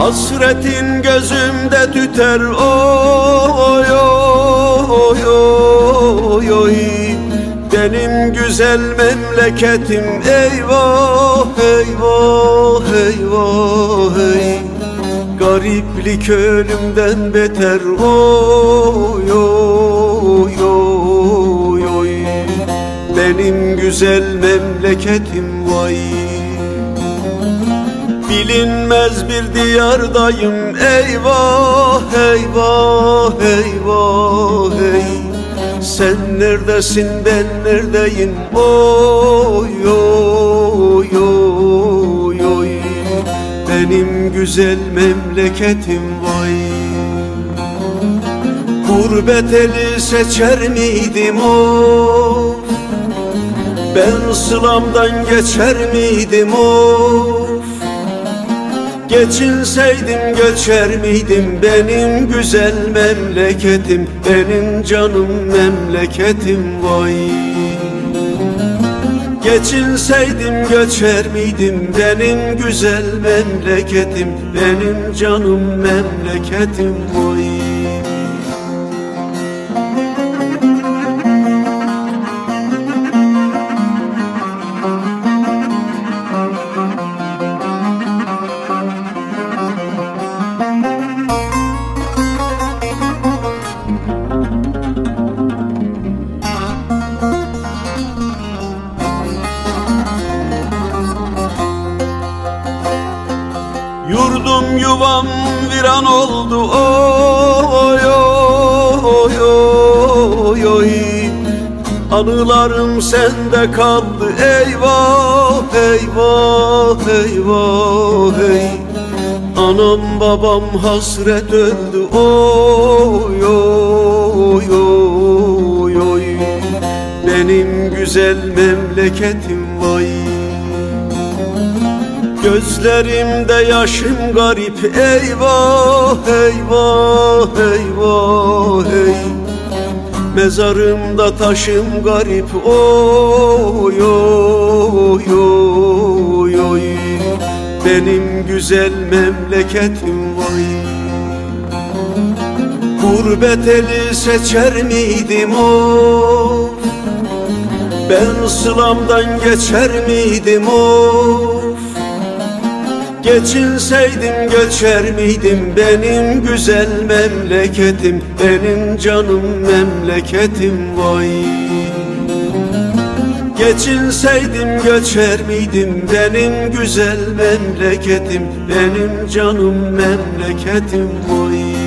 Hasretin gözümde tüter oy oy güzel memleketim eyvah eyvah eyvah ey. Gariplik ölümden beter oy oy oy oy. Benim güzel memleketim vay. Bilinmez bir diyardayım eyvah eyvah eyvah. ey Sen neredesin ben neredeyim? Oy oy oy oy. Benim güzel memleketim vay. Gurbet eli seçer miydim? Of. Ben sılamdan geçer miydim? Of Geçinseydim göçer miydim benim güzel memleketim Benim canım memleketim vay. Geçinseydim göçer miydim benim güzel memleketim Benim canım memleketim vay Yurdum yuvam viran oldu. Oy oy oy oy. Anılarım sende kaldı. Eyvah eyvah eyvah ey. Anam babam hasret öldü. Oy oy oy oy. Benim güzel memleketim vay Gözlerimde yaşım garip eyvah eyvah eyvah ey Mezarımda taşım garip oy oy oy oy. Benim güzel memleketim vay. Gurbet eli seçer miydim of? Ben sılamdan geçer miydim of Geçinseydim göçer miydim? Benim güzel memleketim Benim canım memleketim vay. Geçinseydim göçer miydim? Benim güzel memleketim Benim canım memleketim vay